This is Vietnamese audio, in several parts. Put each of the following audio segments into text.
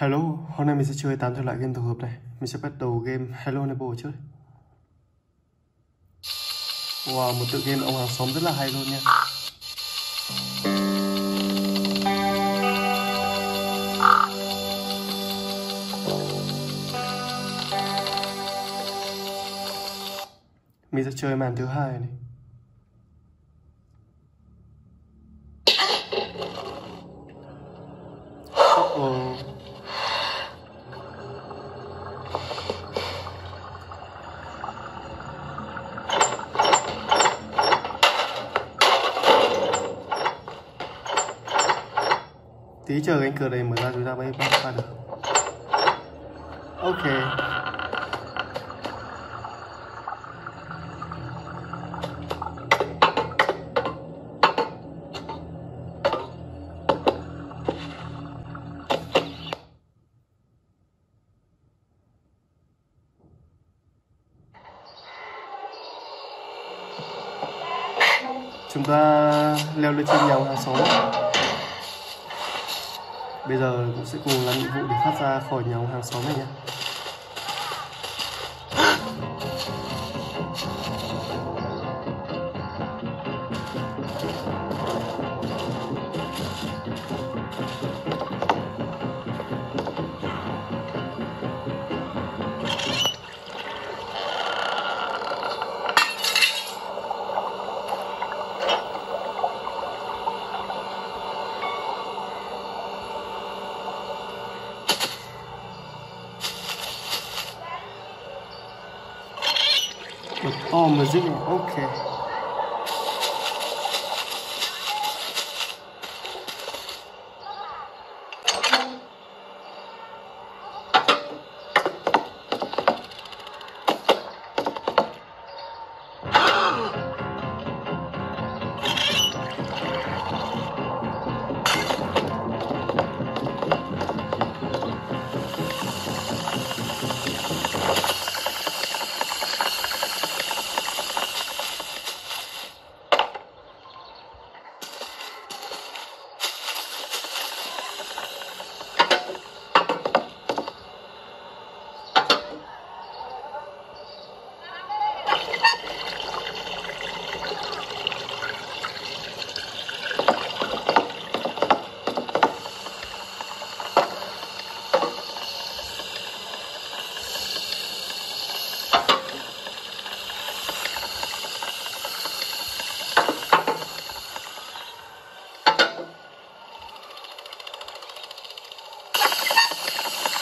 Hello, hôm nay mình sẽ chơi 8 thể loại game tổ hợp này. Mình sẽ bắt đầu game Hello Neighbor trước. Wow, một tựa game ông hàng xóm rất là hay luôn nha. Mình sẽ chơi màn thứ hai này. Cửa này mở ra chúng ta mới bắt ra được. Ok. Chúng ta leo lên trên nhà hàng xóm bây giờ cũng sẽ cùng làm nhiệm vụ để thoát ra khỏi nhà hàng xóm này nhé.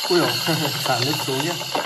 Ui dồi xả lên xuống nhé vứt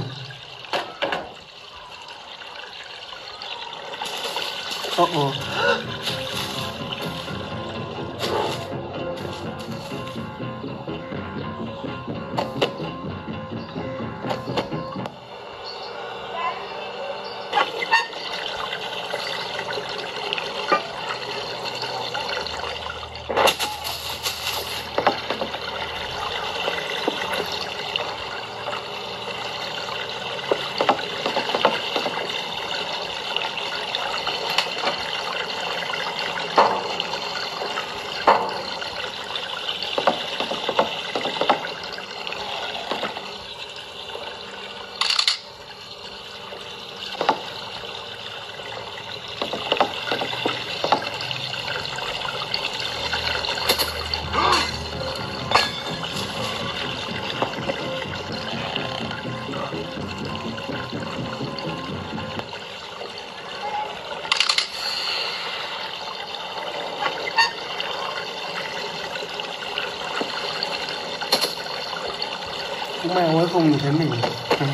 không nhìn thấy mình. Ừ.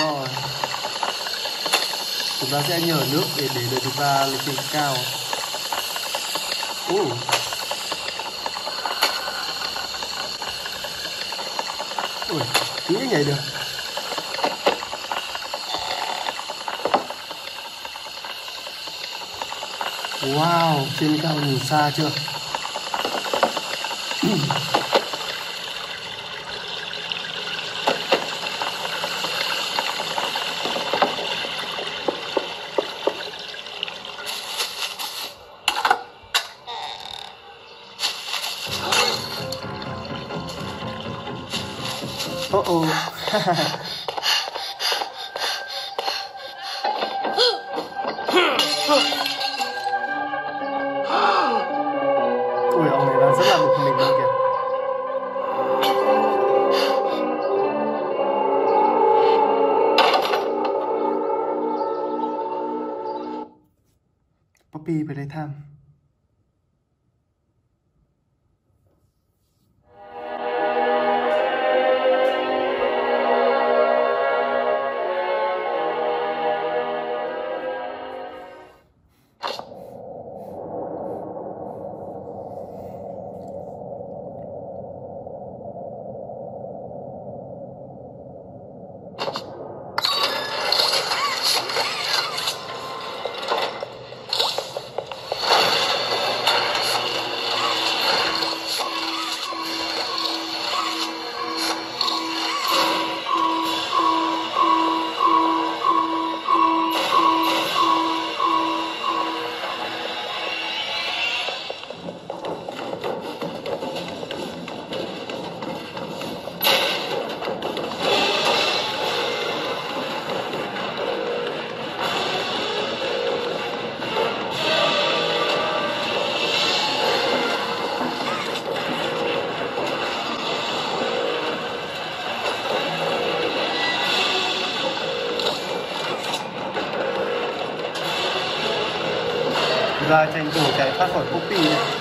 Rồi. Chúng ta sẽ nhờ nước để để được chúng ta lên trên cao. Ooh. ui cái này được wow trên cao nhìn xa chưa Poppy về đây thăm. ra tranh thủ chạy thoát khỏi Poppy này. Wow.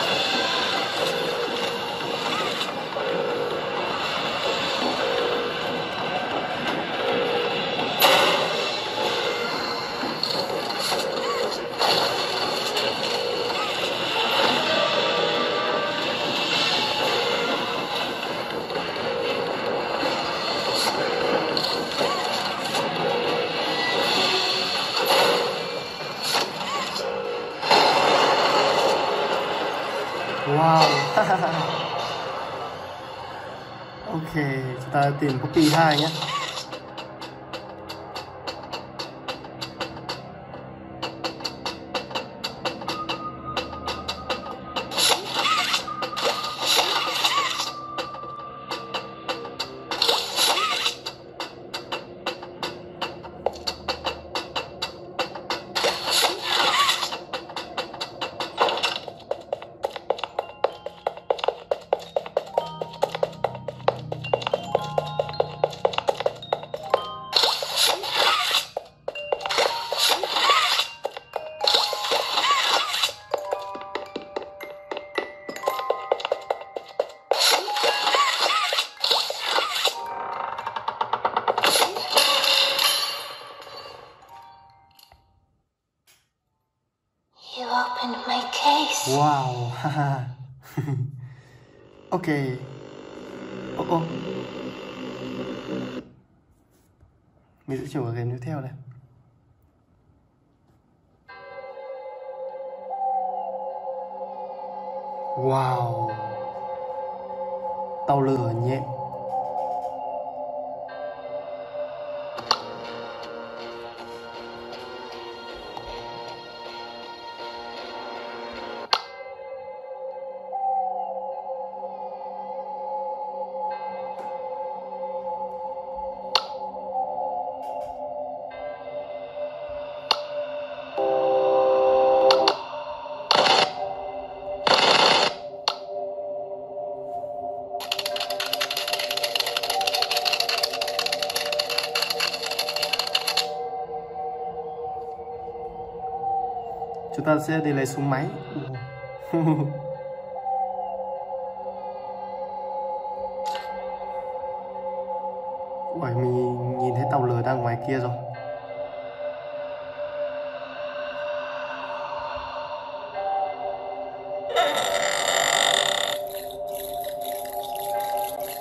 Ok, chúng ta tìm copy 2 nhé. Ok. Ô ô. Mình sẽ chuyển vào game tiếp theo này. Wow. Tàu lửa nhẹ. Ta sẽ đi lấy súng máy. Ui, mình nhìn thấy tàu lửa đang ngoài kia rồi.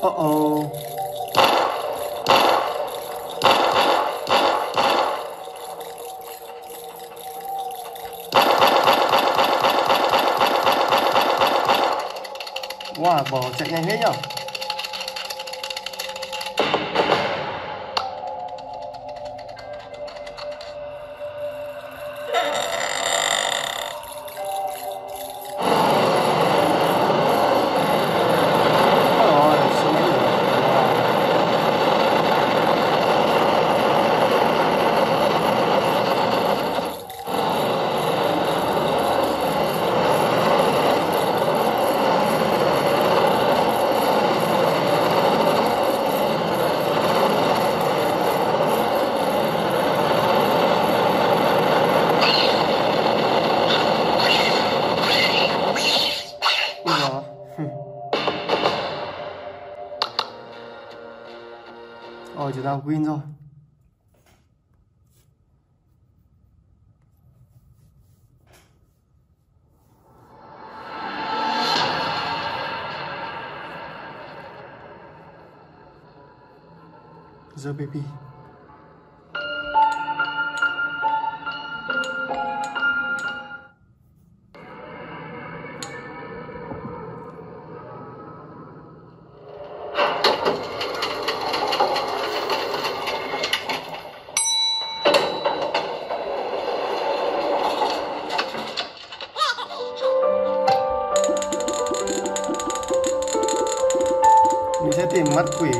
Uh Ingenio. The baby. Mình sẽ tìm mắt quỷ.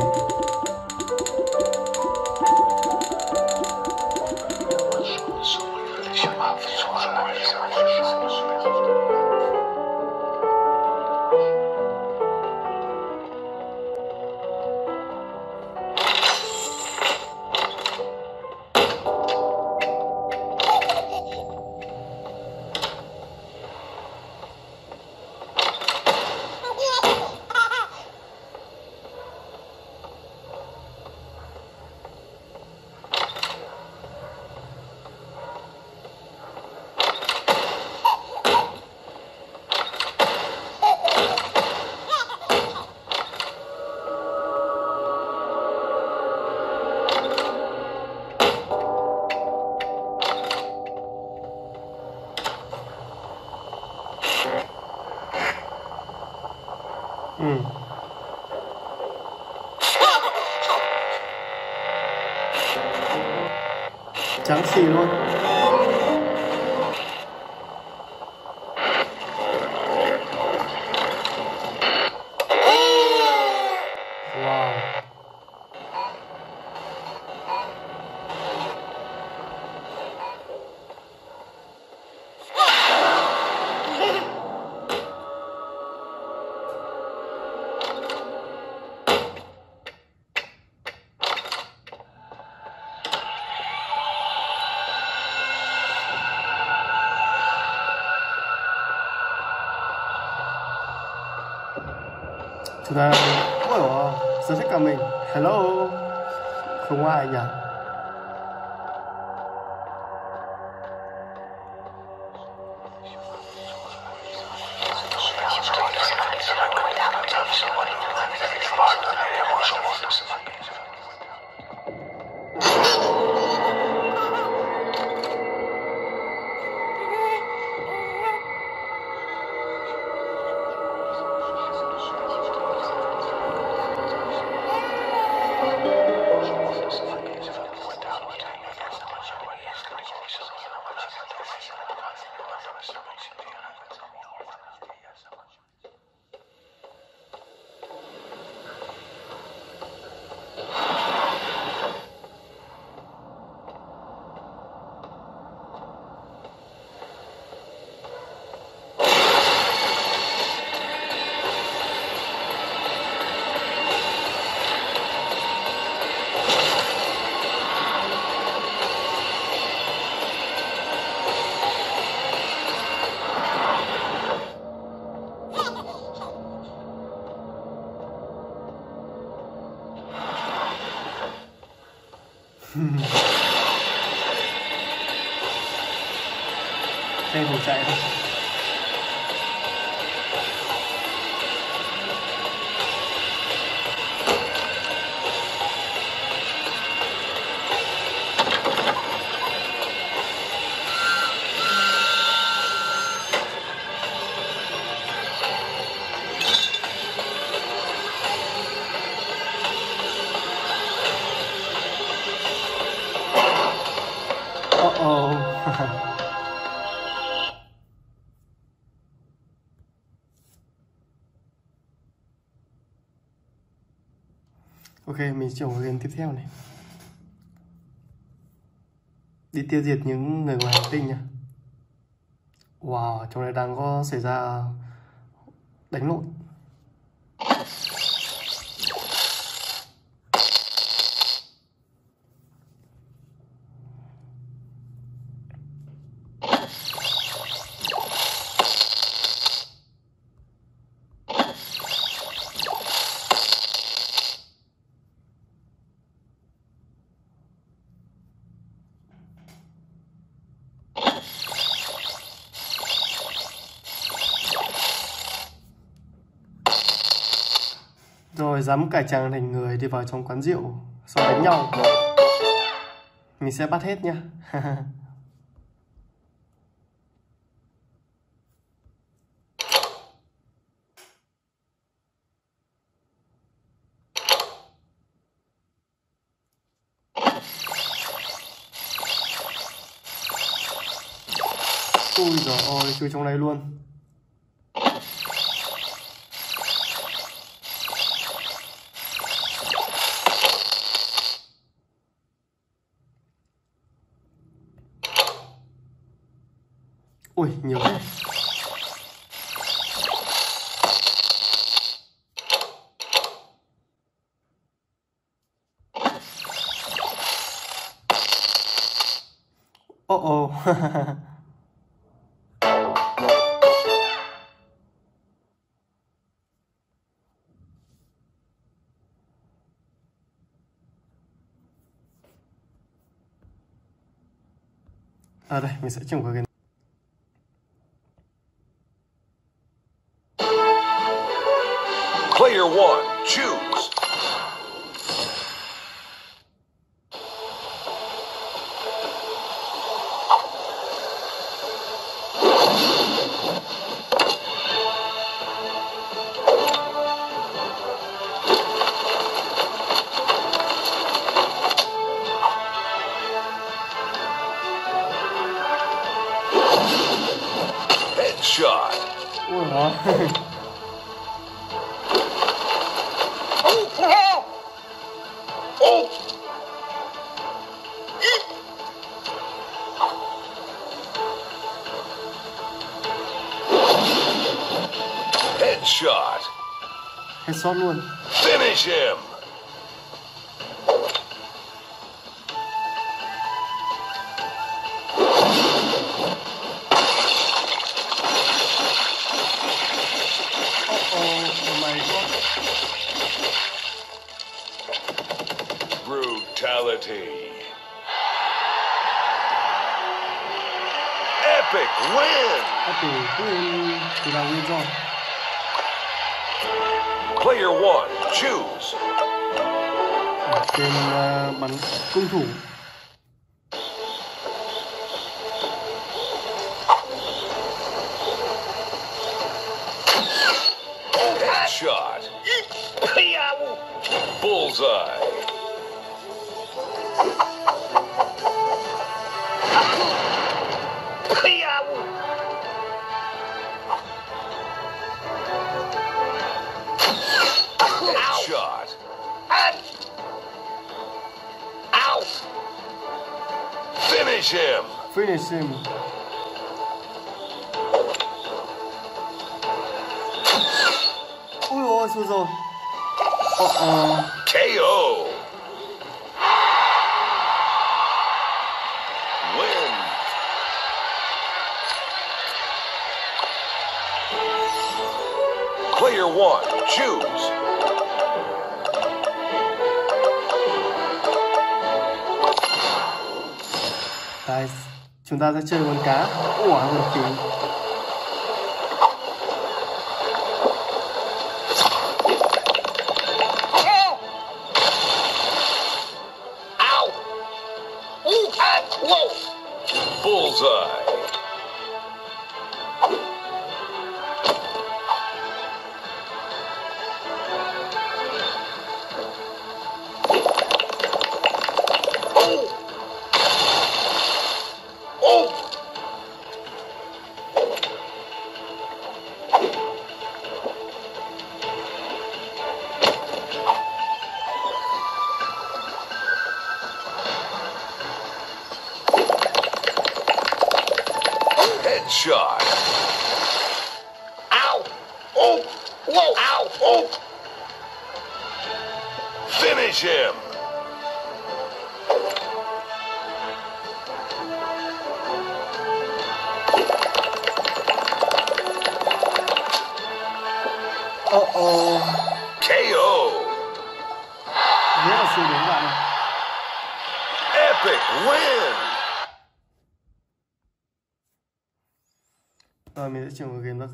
Mm. thật ra ôi ồ rất thích cả mình hello không ai nhỉ Ok, mình chuyển vào game tiếp theo này. Đi tiêu diệt những người ngoài hành tinh nha. Wow, trong này đang có xảy ra đánh lộn. Rồi dám cải trang thành người đi vào trong quán rượu Sau đánh nhau. Mình sẽ bắt hết nha Ui giời ơi, chui trong đây luôn. Mình sẽ cái Player one, choose. Brutality. Epic win! Epic win. Did I win on? Player one, choose. Uh, room. 어이, 어, 무서워. oh. KO. Win. Player one, choose. Chúng ta sẽ chơi con cá. Ủa, một khí.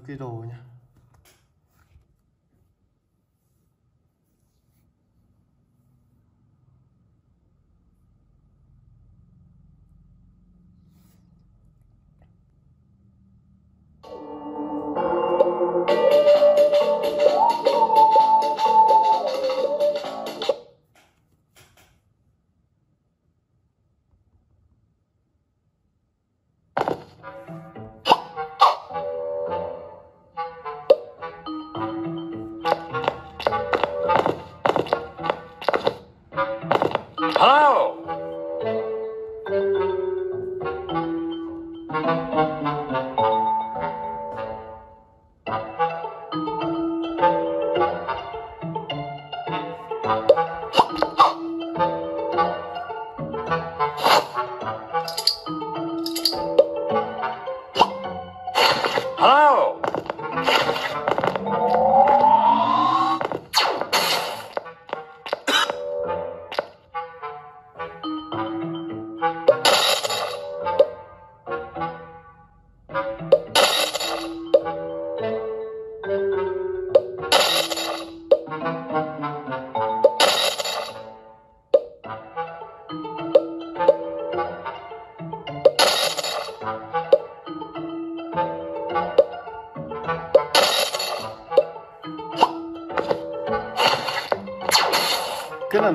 Cái đồ nha.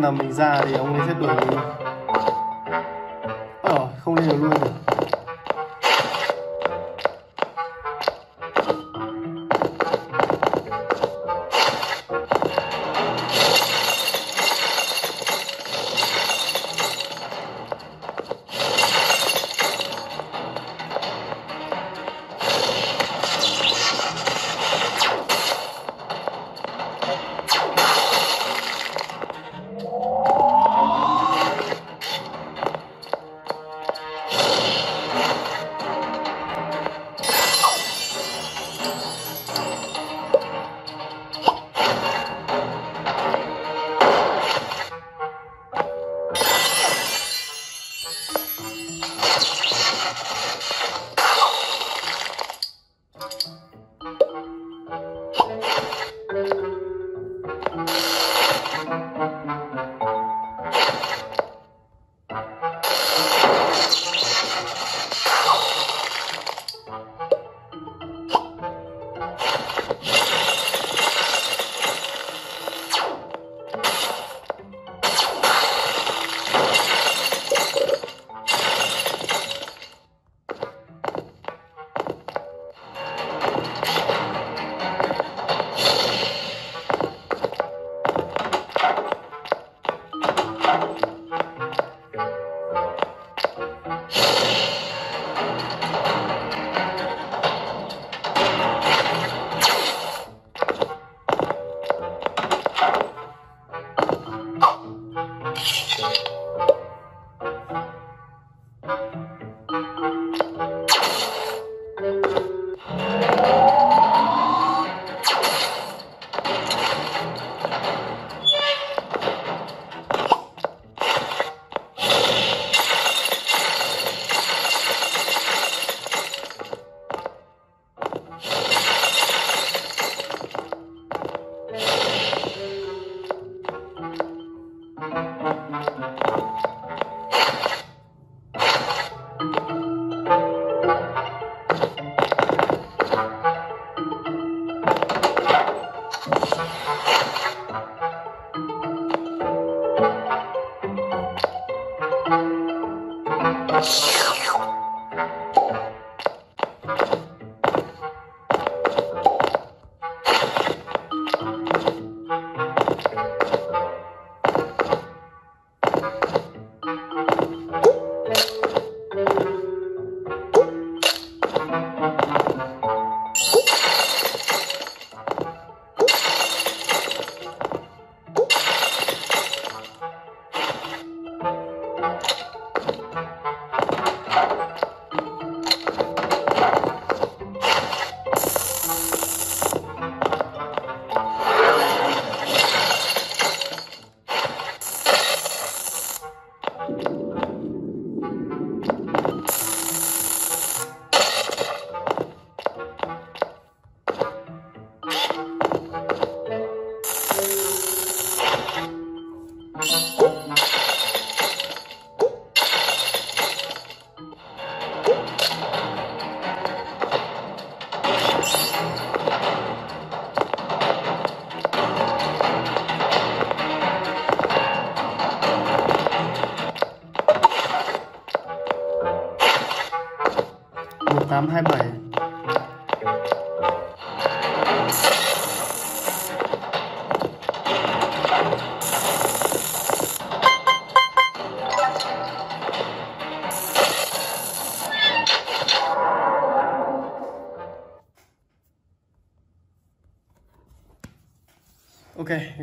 Lần nào mình ra thì ông ấy sẽ đuổi mình.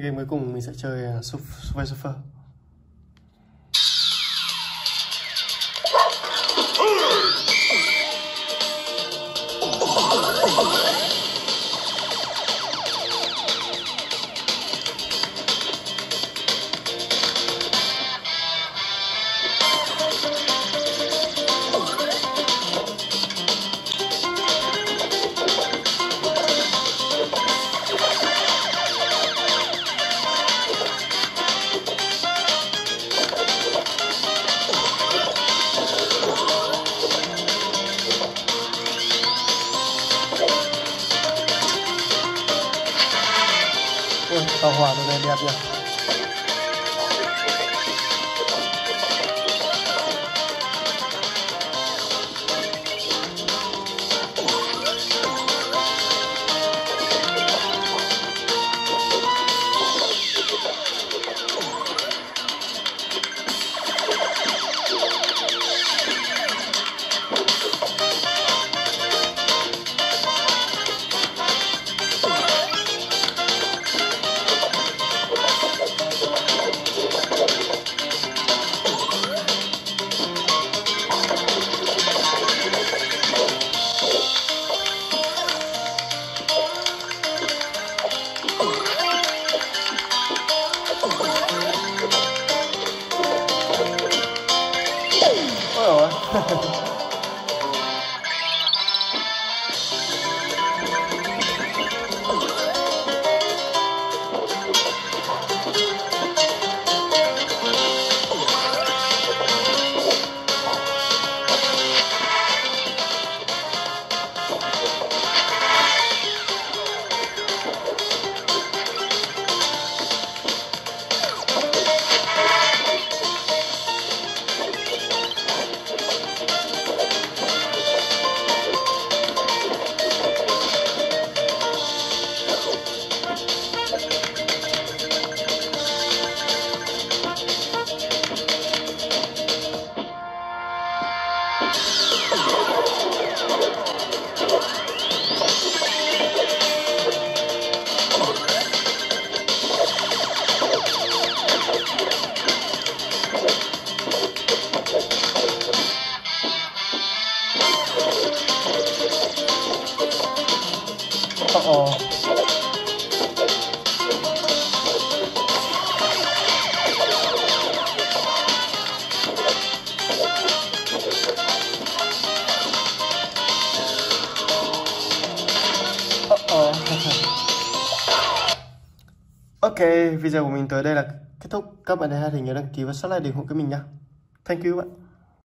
Game cuối cùng mình sẽ chơi à, uh, Subway Surfer. Video của mình tới đây là kết thúc. Các bạn hãy hình thì nhớ đăng ký và subscribe để ủng hộ cái mình nhé. Thank you bạn.